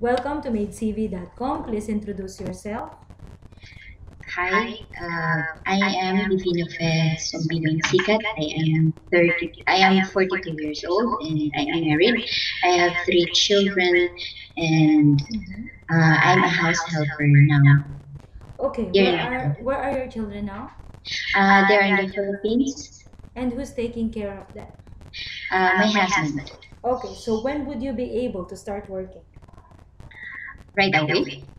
Welcome to MaidCV.com. Please introduce yourself. Hi, uh, I am Divina Fe Sombilong Sicat. I am 30, I am 42 years old and I am married. I have three children and uh, I'm a house helper now. Okay, where are where are your children now? Uh, they're in the Philippines. And who's taking care of them? Uh, my husband, Okay, so when would you be able to start working? Right away.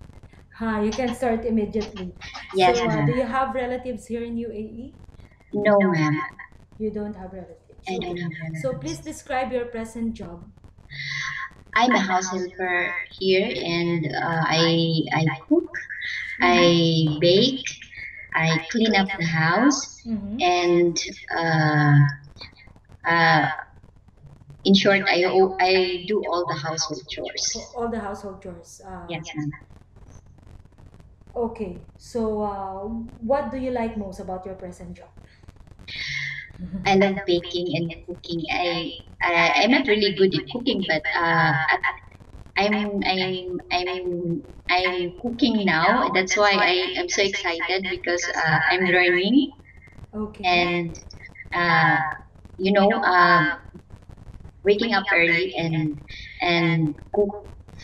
Ha, you can start immediately. Yes, So, uh, ma'am. do you have relatives here in UAE? No, ma'am. You don't have relatives. I don't Okay. have relatives. So please describe your present job. I'm a house helper here and uh, I, I cook, I bake, I clean up the house, Mhm. and uh, uh, in short, I, I do all the household chores. All the household chores. Uh, Yes, ma'am. Okay, so uh, what do you like most about your present job? I love baking and cooking. I, I I'm not really good at cooking, but uh, I'm I'm I'm I'm cooking now. That's why I am so excited because uh, I'm learning Okay. and uh, you know uh, waking up early and and cook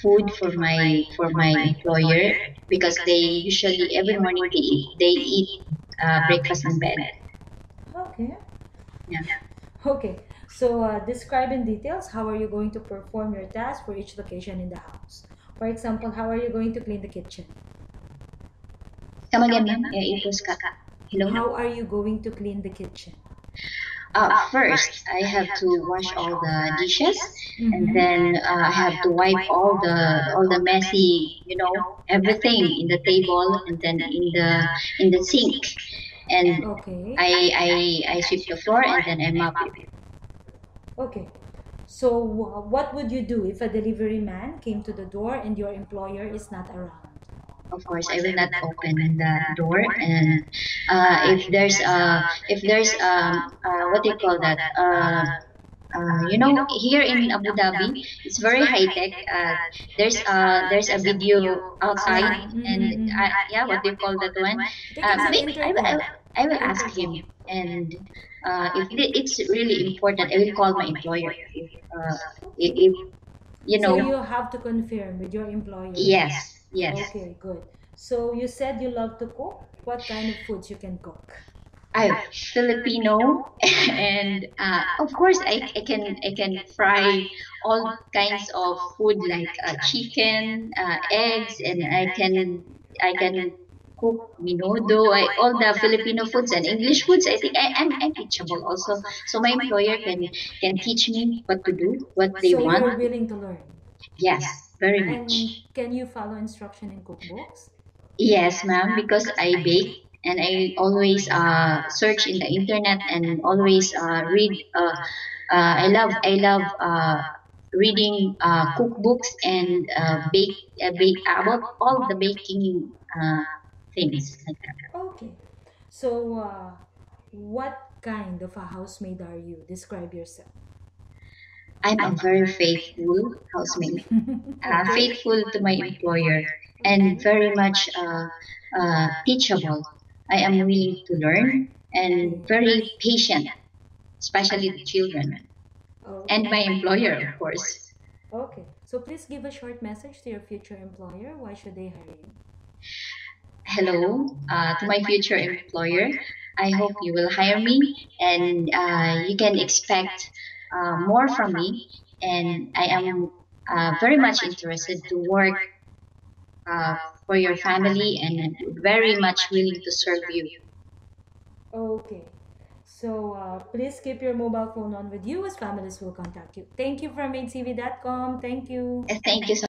food for my for my employer because they usually every morning they eat they eat uh, breakfast in bed. Okay. Yeah. Okay. So uh, describe in details how are you going to perform your task for each location in the house. For example, how are you going to clean the kitchen? Come again, ma'am. Yeah, it was ka. Hello. How are you going to clean the kitchen? Uh, first, I have to wash all the dishes, Mhm. and then uh, I have to wipe all the all the messy, you know, everything in the table, and then in the in the sink, and Okay. I I I sweep the floor, and then I mop it. Okay. So what would you do if a delivery man came to the door and your employer is not around? Of course, I will not open the door, and uh, if there's uh if there's um uh, what do you call that uh. Uh, you know, here in Abu Dhabi, it's very high tech. Uh, there's uh, there's a video outside, and uh, yeah, what do you call that one? I Uh, maybe I will, I will, ask him, and uh, if it's really important, I will call my employer. If, uh, if, if you So know, you have to confirm with your employer. yes, yes. Okay, good. So you said you love to cook. What kind of foods you can cook? I Filipino, and uh, of course I, I can I can fry all kinds of food like uh, chicken, uh, eggs, and I can I can cook menudo, I, all the Filipino foods and English foods. I think I am I'm teachable also, so my employer can can teach me what to do, what they so you're want. willing to learn. Yes, very And much. can you follow instruction in cookbooks? Yes, ma'am, because I bake and I always uh, search in the internet and always uh, read. Uh, uh, I love I love uh, reading uh, cookbooks and uh, bake uh, bake about all the baking uh, things like that. Okay. So uh, what kind of a housemaid are you? Describe yourself. I'm a very faithful housemaid, uh, faithful to my employer, and very much uh, uh, teachable. I am willing to learn and very patient, especially the children and my employer, of course. Okay. So please give a short message to your future employer. Why should they hire you? Hello uh, to my future employer. I hope you will hire me and uh, you can expect uh, more from me. And I am uh, very much interested to work uh, for your family and very much willing to serve you. Okay. So uh, please keep your mobile phone on with you as families will contact you. Thank you from maidcv.com. Thank you. Uh, Thank you so